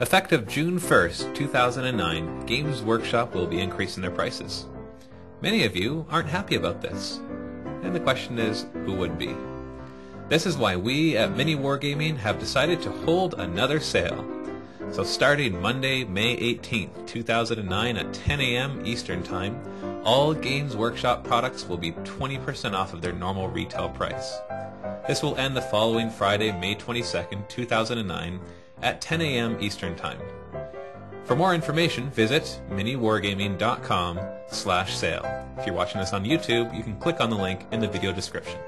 Effective June 1st, 2009, Games Workshop will be increasing their prices. Many of you aren't happy about this. And the question is, who would be? This is why we at Mini Wargaming have decided to hold another sale. So starting Monday, May 18th, 2009 at 10 a.m. Eastern Time, all Games Workshop products will be 20% off of their normal retail price. This will end the following Friday, May 22nd, 2009 at 10 a.m. Eastern Time. For more information, visit miniwargaming.com slash sale. If you're watching this on YouTube, you can click on the link in the video description.